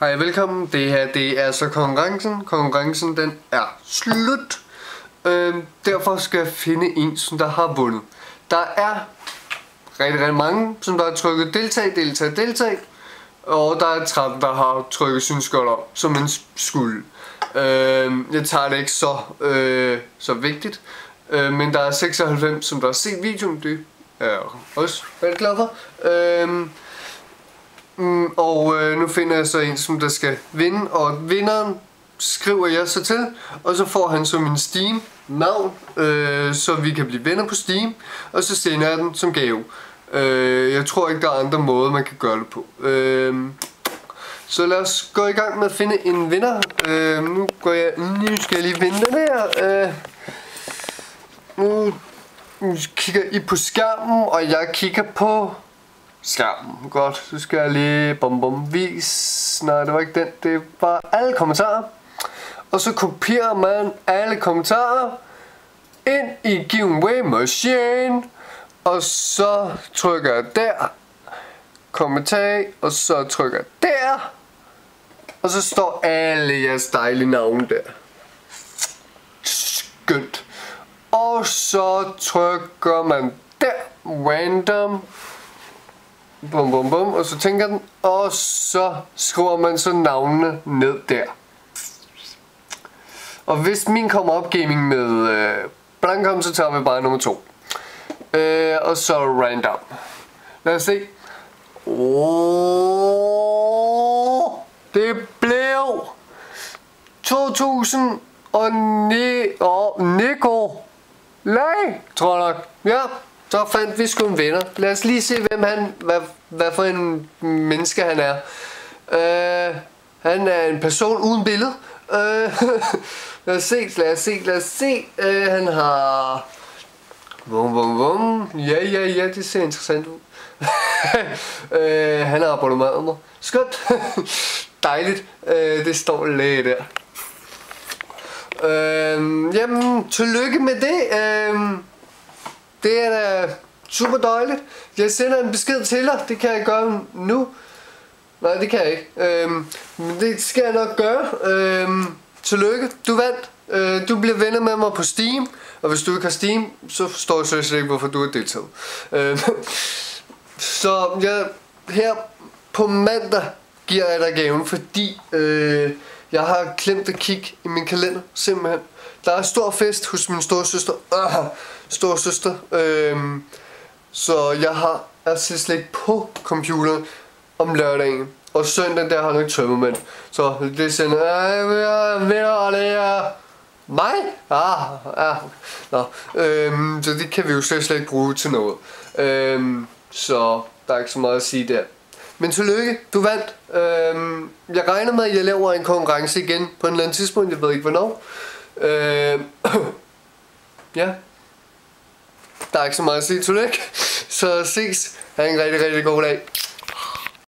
Hej, velkommen. Det her det er så konkurrencen. Konkurrencen den er slut. Øhm, derfor skal jeg finde en, som der har vundet. Der er rigtig, rigtig mange, som der har trykket deltag, deltag, deltag. Og der er 13, der har trykket synskål op, som en skulle. Øhm, jeg tager det ikke så, øh, så vigtigt. Øh, men der er 96, som der har set videoen. Det er jeg også rigtig glad for. Øhm, Mm, og øh, nu finder jeg så en, som der skal vinde, og vinderen skriver jeg så til, og så får han så min Steam navn, øh, så vi kan blive venner på Steam, og så sender jeg den som gave. Øh, jeg tror ikke, der er andre måder, man kan gøre det på. Øh, så lad os gå i gang med at finde en vinder. Øh, nu går jeg, nu skal jeg lige vinde den her. Øh, nu, nu kigger I på skærmen, og jeg kigger på skærmen. Godt, så skal jeg lige bum bum vis. Nej, det var ikke den. Det var alle kommentarer. Og så kopierer man alle kommentarer ind i giveaway machine. Og så trykker jeg der. Kommentar. Og så trykker jeg der. Og så står alle jeres dejlige navne der. Skønt. Og så trykker man der. Random bum bum bum, og så tænker den, og så skriver man så navnene ned der. Og hvis min kommer op gaming med øh, Blankom, så tager vi bare nummer to. Øh, og så random. Lad os se. Oh, det blev 2000 og ne og Nico Lag, tror jeg nok. Ja, så fandt vi sgu en venner. Lad os lige se, hvem han, hvad, hvad for en menneske han er. Uh, han er en person uden billede. Uh, lad os se, lad os se, lad os se. Uh, han har... Vum, vum, vum. Ja, ja, ja, det ser interessant ud. uh, han har abonnement mig. Skønt. Dejligt. Uh, det står lige der. Uh, jamen, tillykke med det. Uh, det er da super dejligt. Jeg sender en besked til dig. Det kan jeg gøre nu. Nej, det kan jeg ikke. Øhm, men det skal jeg nok gøre. Øhm, tillykke. Du vandt. Øh, du bliver venner med mig på Steam. Og hvis du ikke har Steam, så forstår jeg slet ikke, hvorfor du er deltaget. Øhm, så jeg her på mandag giver jeg dig gaven, fordi øh, jeg har klemt at kigge i min kalender, simpelthen. Der er stor fest hos min store søster. Øh, store søster. Øhm, så jeg har altså slet ikke på computeren om lørdagen. Og søndag der har jeg ikke tømmermænd. Så det sender, øh, jeg ved det er mig? Ah, ja. Nå, øhm, så det kan vi jo slet, slet ikke bruge til noget. Øhm, så der er ikke så meget at sige der. Men tillykke, du vandt. Øhm, jeg regner med, at jeg laver en konkurrence igen på en eller anden tidspunkt. Jeg ved ikke hvornår. Øh, ja, der er ikke så meget at sige. Tillykke. Så ses. Ha' en rigtig, rigtig god dag.